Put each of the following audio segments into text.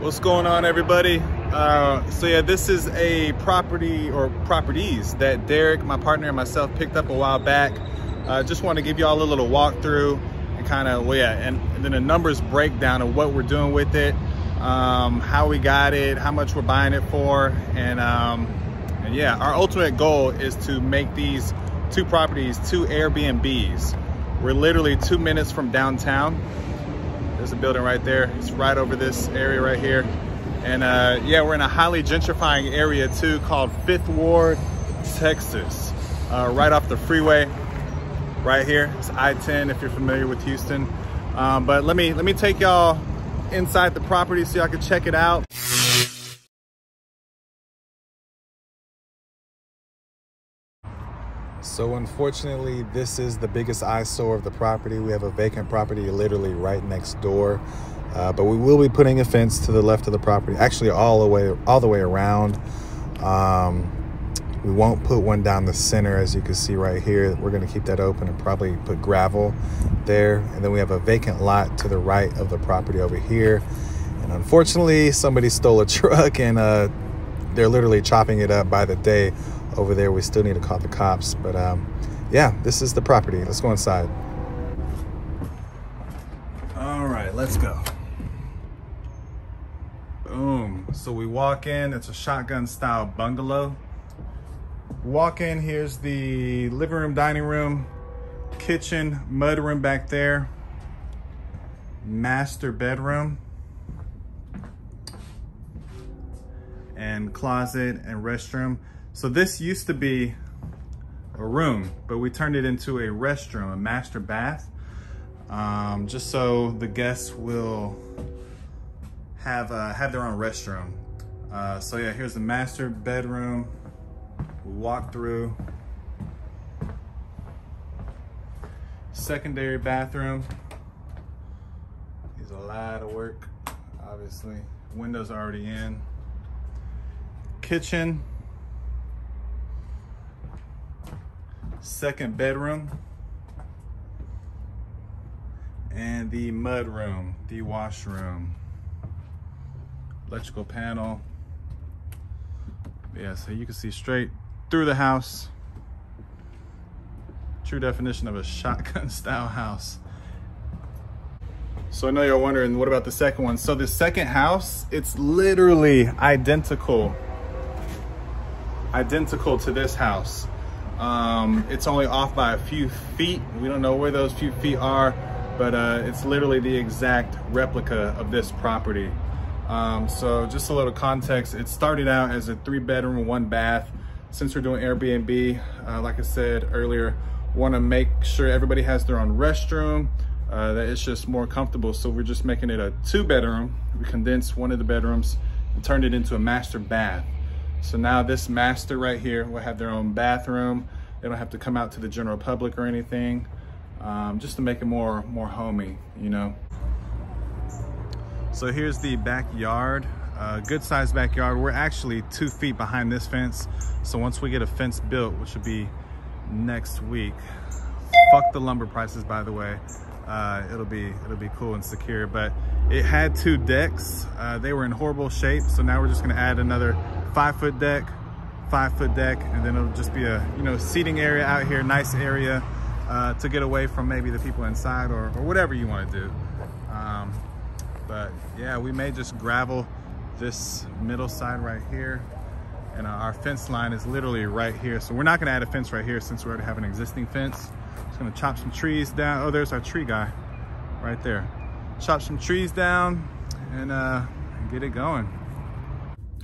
What's going on everybody? Uh, so yeah, this is a property or properties that Derek, my partner and myself picked up a while back. Uh, just want to give y'all a little walkthrough and kind of, well yeah, and, and, then a numbers breakdown of what we're doing with it, um, how we got it, how much we're buying it for, and, um, and yeah, our ultimate goal is to make these two properties two Airbnbs. We're literally two minutes from downtown. There's a building right there. It's right over this area right here. And uh, yeah, we're in a highly gentrifying area too called Fifth Ward, Texas. Uh, right off the freeway, right here. It's I-10 if you're familiar with Houston. Um, but let me let me take y'all inside the property so y'all can check it out. So unfortunately, this is the biggest eyesore of the property. We have a vacant property literally right next door. Uh, but we will be putting a fence to the left of the property, actually all the way all the way around. Um, we won't put one down the center, as you can see right here. We're going to keep that open and probably put gravel there. And then we have a vacant lot to the right of the property over here. And unfortunately, somebody stole a truck and uh, they're literally chopping it up by the day over there. We still need to call the cops. But um, yeah, this is the property. Let's go inside. All right, let's go. Boom. So we walk in, it's a shotgun style bungalow. Walk in, here's the living room, dining room, kitchen, mud room back there, master bedroom, and closet and restroom. So this used to be a room, but we turned it into a restroom, a master bath, um, just so the guests will have uh, have their own restroom. Uh, so yeah, here's the master bedroom. We walk through. Secondary bathroom. Needs a lot of work, obviously. Windows already in. Kitchen. Second bedroom and the mud room, the washroom, electrical panel. Yeah, so you can see straight through the house. True definition of a shotgun style house. So I know you're wondering, what about the second one? So the second house, it's literally identical, identical to this house. Um, it's only off by a few feet. We don't know where those few feet are, but uh, it's literally the exact replica of this property. Um, so just a little context, it started out as a three bedroom, one bath. Since we're doing Airbnb, uh, like I said earlier, wanna make sure everybody has their own restroom, uh, that it's just more comfortable. So we're just making it a two bedroom. We condensed one of the bedrooms and turned it into a master bath. So now this master right here will have their own bathroom. They don't have to come out to the general public or anything, um, just to make it more, more homey, you know? So here's the backyard, uh, good sized backyard. We're actually two feet behind this fence. So once we get a fence built, which will be next week, fuck the lumber prices, by the way. Uh, it'll be it'll be cool and secure. But it had two decks. Uh, they were in horrible shape, so now we're just gonna add another five foot deck, five foot deck, and then it'll just be a you know seating area out here, nice area uh, to get away from maybe the people inside or, or whatever you want to do. Um, but yeah, we may just gravel this middle side right here. And uh, our fence line is literally right here. So we're not gonna add a fence right here since we already have an existing fence. Just gonna chop some trees down. Oh, there's our tree guy right there. Chop some trees down and uh, get it going.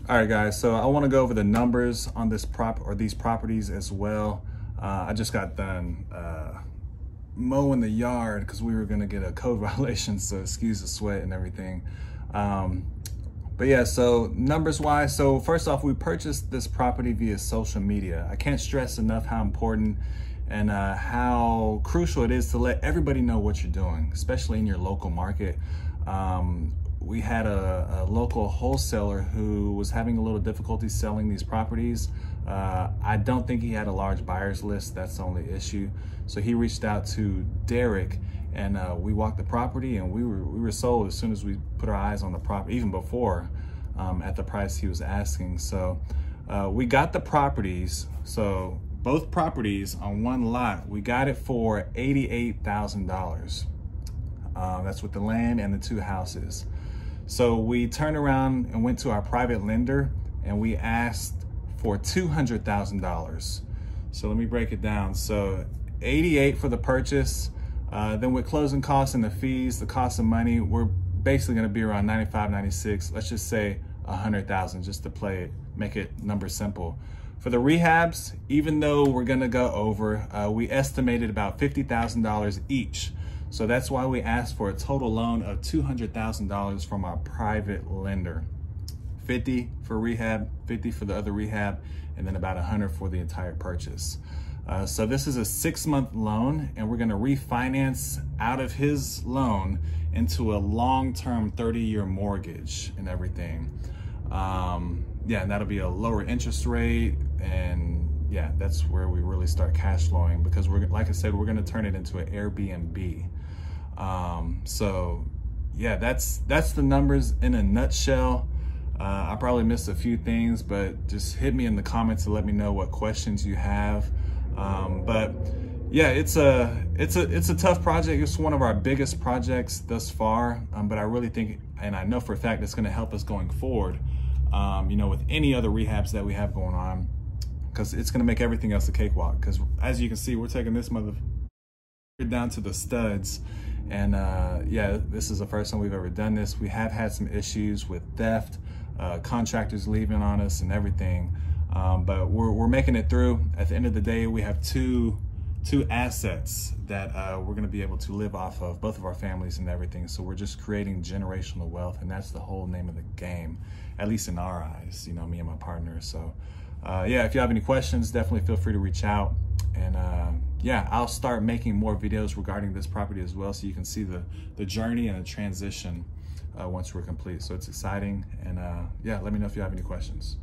All right, guys, so I wanna go over the numbers on this prop or these properties as well. Uh, I just got done uh, mowing the yard because we were gonna get a code violation, so excuse the sweat and everything. Um, but yeah, so numbers wise, so first off, we purchased this property via social media. I can't stress enough how important and uh, how crucial it is to let everybody know what you're doing, especially in your local market. Um, we had a, a, local wholesaler who was having a little difficulty selling these properties. Uh, I don't think he had a large buyers list. That's the only issue. So he reached out to Derek and uh, we walked the property and we were we were sold as soon as we put our eyes on the property, even before um, at the price he was asking. So uh, we got the properties. So both properties on one lot, we got it for eighty-eight thousand uh, dollars. That's with the land and the two houses. So we turned around and went to our private lender and we asked for $200,000. So let me break it down. So 88 for the purchase, uh, then with closing costs and the fees, the cost of money, we're basically gonna be around 95, 96. Let's just say 100,000 just to play it, make it number simple. For the rehabs, even though we're gonna go over, uh, we estimated about $50,000 each. So that's why we asked for a total loan of $200,000 from our private lender. 50 for rehab, 50 for the other rehab, and then about 100 for the entire purchase. Uh, so this is a six month loan and we're gonna refinance out of his loan into a long-term 30 year mortgage and everything. Um, yeah, and that'll be a lower interest rate and yeah, that's where we really start cash flowing because we're, like I said, we're gonna turn it into an Airbnb. Um, so yeah, that's, that's the numbers in a nutshell. Uh, I probably missed a few things, but just hit me in the comments to let me know what questions you have. Um, but yeah, it's a it's a it's a tough project. It's one of our biggest projects thus far. Um, but I really think, and I know for a fact, it's going to help us going forward. Um, you know, with any other rehabs that we have going on, because it's going to make everything else a cakewalk. Because as you can see, we're taking this mother down to the studs. And uh, yeah, this is the first time we've ever done this. We have had some issues with theft, uh, contractors leaving on us and everything. Um, but we're, we're making it through. At the end of the day, we have two two assets that uh, we're going to be able to live off of, both of our families and everything. So we're just creating generational wealth, and that's the whole name of the game, at least in our eyes. You know, me and my partner. So uh, yeah, if you have any questions, definitely feel free to reach out. And uh, yeah, I'll start making more videos regarding this property as well, so you can see the the journey and the transition uh, once we're complete. So it's exciting, and uh, yeah, let me know if you have any questions.